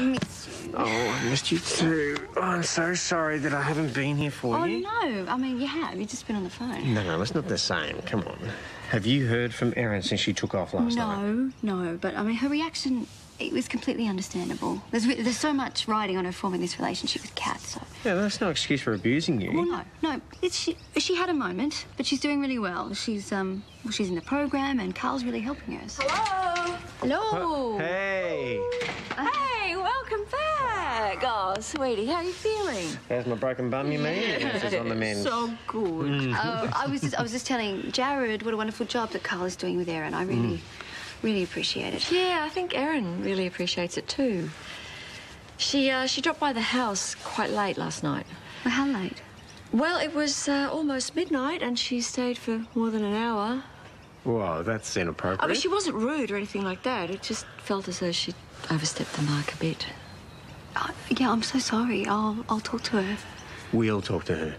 miss you. Oh, I missed you too. Oh, I'm so sorry that I haven't been here for Oh, you. no. I mean, you have. You've just been on the phone. No, no, it's not the same. Come on. Have you heard from Erin since she took off last night? No, no. But, I mean, her reaction, it was completely understandable. There's, there's so much riding on her forming this relationship with Kat, so... Yeah, that's no excuse for abusing you. Well, no, no. It's she. She had a moment, but she's doing really well. She's um, well, she's in the program, and Karl's really helping her. So. Hello. Hello. Hey, Oh, sweetie, how are you feeling? there's my broken bum, you mean? Yes, it's on the mend. So good. Uh, I was just, I was just telling Jarrod what a wonderful job that Karl is doing with Erin. I really, really appreciate it. Yeah, I think Erin really appreciates it too. She uh, she dropped by the house quite late last night. Well, how late? Well, it was uh, almost midnight, and she stayed for more than an hour. Whoa, that's inappropriate. I mean, she wasn't rude or anything like that. It just felt as though she'd overstepped the mark a bit. Uh, yeah, I'm so sorry. I'll, I'll talk to her. We'll talk to her.